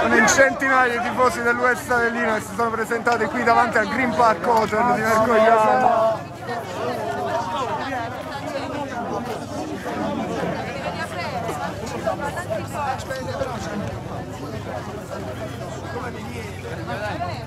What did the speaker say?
Sono in centinaia i tifosi dell'Uest Avellino che si sono presentati qui davanti al Green Park Hotel di Mercogliano. Thank